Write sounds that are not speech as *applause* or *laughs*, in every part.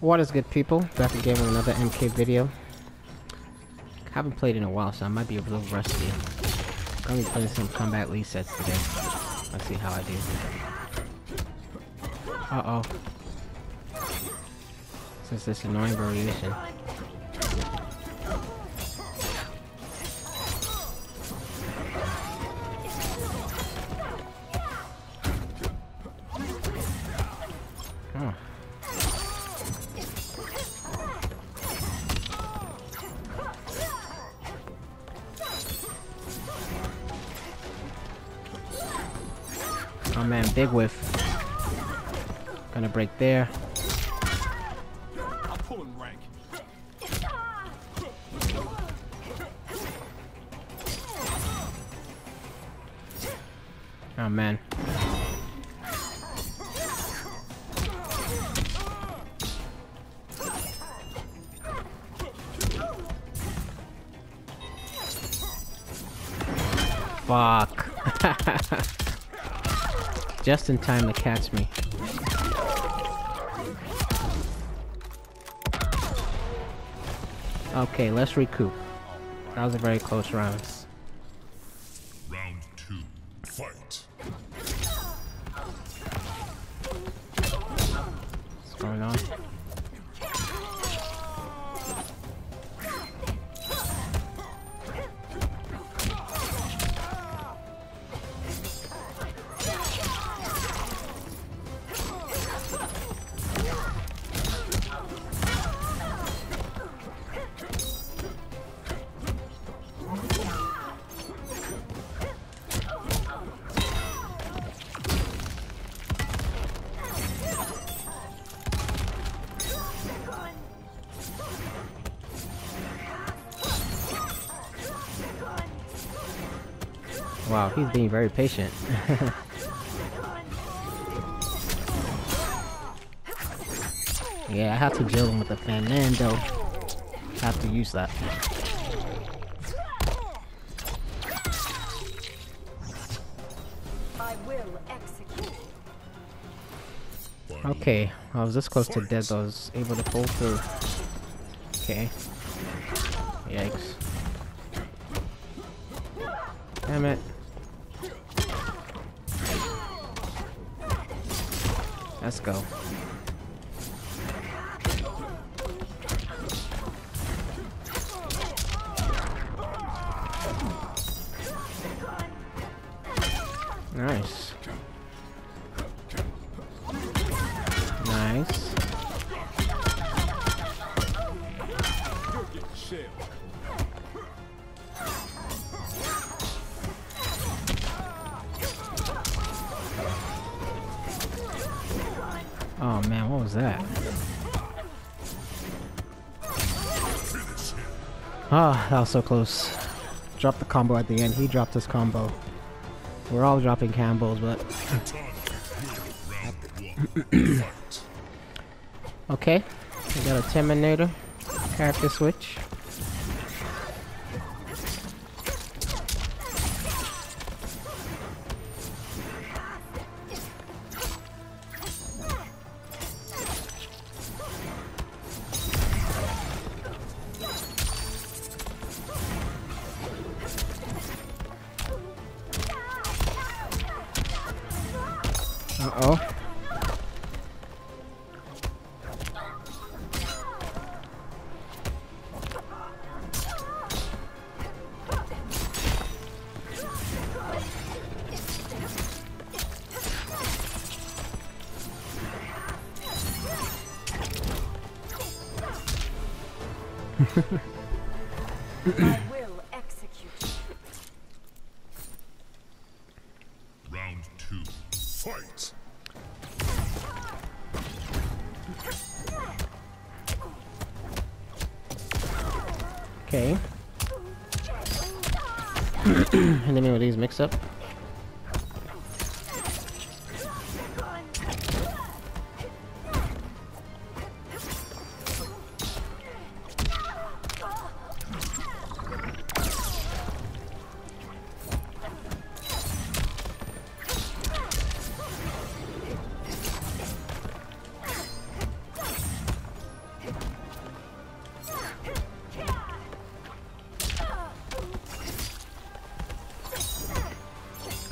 What is good people? Back again with another MK video. Haven't played in a while so I might be a little rusty. Gonna be playing some Kombat League sets today. Let's see how I do. Uh oh. Since this annoying variation. Oh man, big whiff. Gonna break there. I'm pulling rank. Oh man. Fuck. *laughs* Just in time to catch me. Okay, let's recoup. That was a very close round. Round two, fight. What's going on? Wow, he's being very patient. *laughs* yeah, I have to deal him with the Fernando. Have to use that. I will execute. Okay, I was this close to death, I was able to pull through. Okay. Yikes. Damn it. Let's go. Ah, that was so close. Dropped the combo at the end. He dropped his combo. We're all dropping combos, but Round one, fight. okay. We got a Terminator character switch. I will execute. Round two, fight. Okay. and then with these mix up.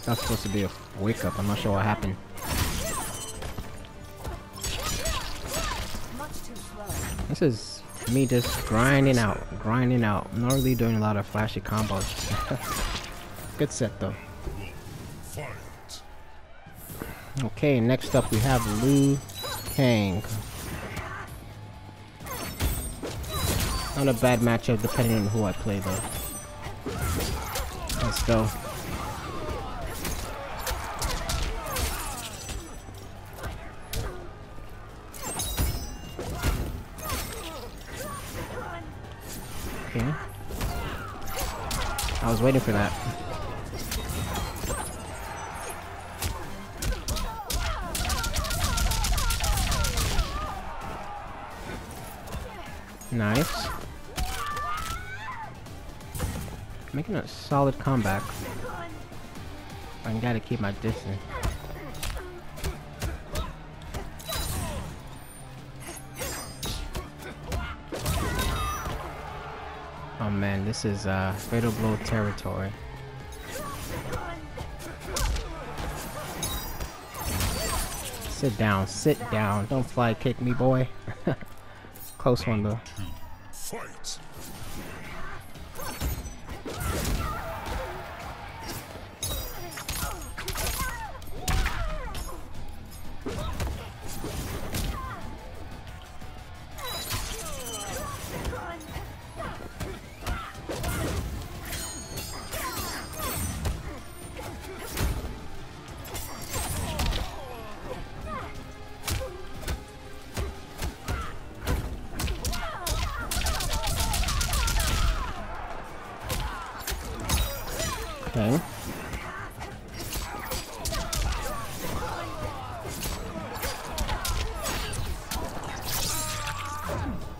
That's supposed to be a wake up. I'm not sure what happened. This is me just grinding out, grinding out. Not really doing a lot of flashy combos. *laughs* Good set though. Okay, next up we have Liu Kang. Not a bad matchup depending on who I play though. Let's go. Okay. I was waiting for that. Nice. Making a solid comeback. I gotta keep my distance. Man, this is uh, Fatal Blow territory. Sit down, sit down. Don't fly kick me, boy. *laughs* Close one though.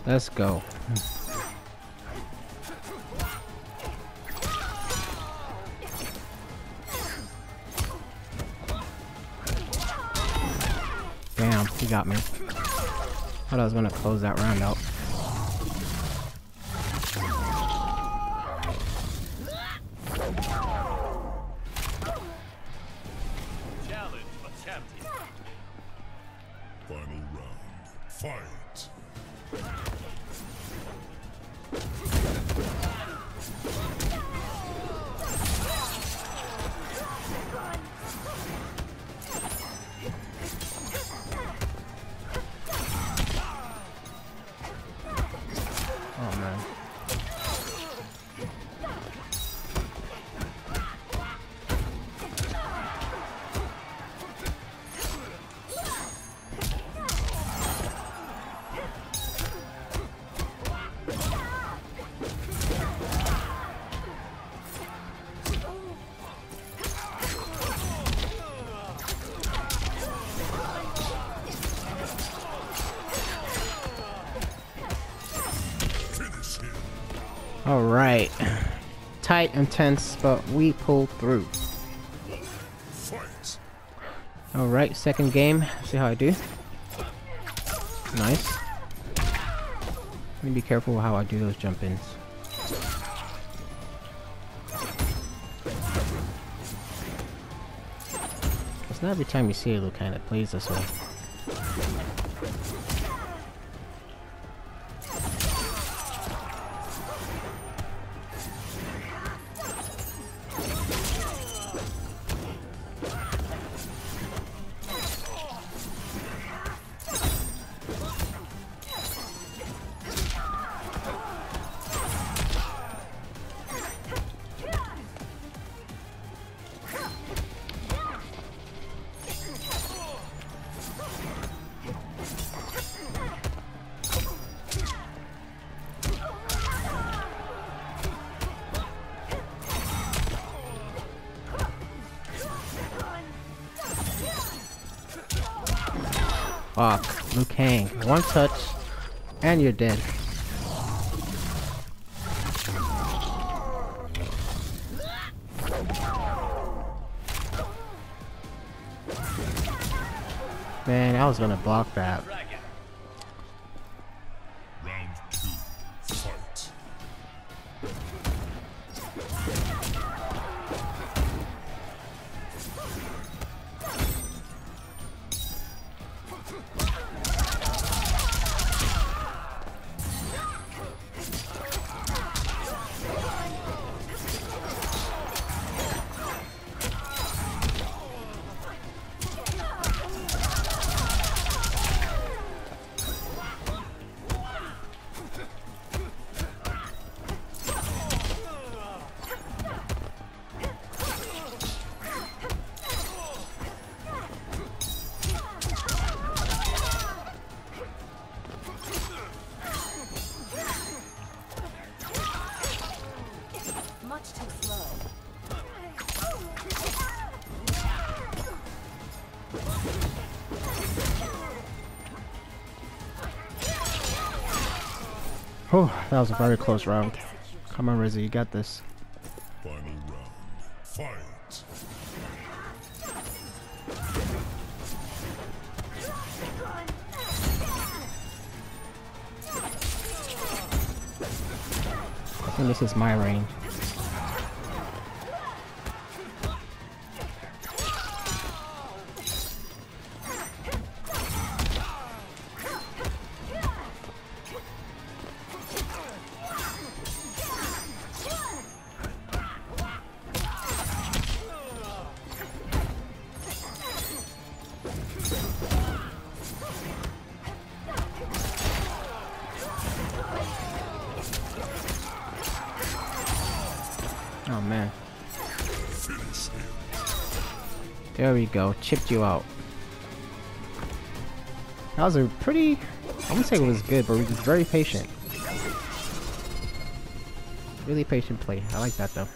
Let's go. Damn, he got me. Thought I was gonna close that round out. Challenge a. Final round. Fight. Oh him. All right. Tight and tense, but we pulled through. All right, second game. See how I do. Nice. Let me be careful how I do those jump ins. It's not every time you see a Kang that plays this way. Fuck. Liu Kang. One touch, and you're dead. Man, I was gonna block that. Oh, that was a very close round. Come on, Rizzy, you got this. Final round. Fight. I think this is my reign. There we go. Chipped you out. That was a pretty... I wouldn't say it was good, but we was very patient. Really patient play. I like that though.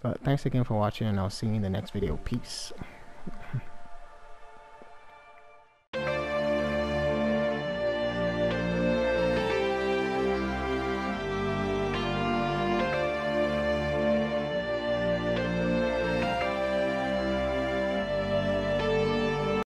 But thanks again for watching and I'll see you in the next video. Peace.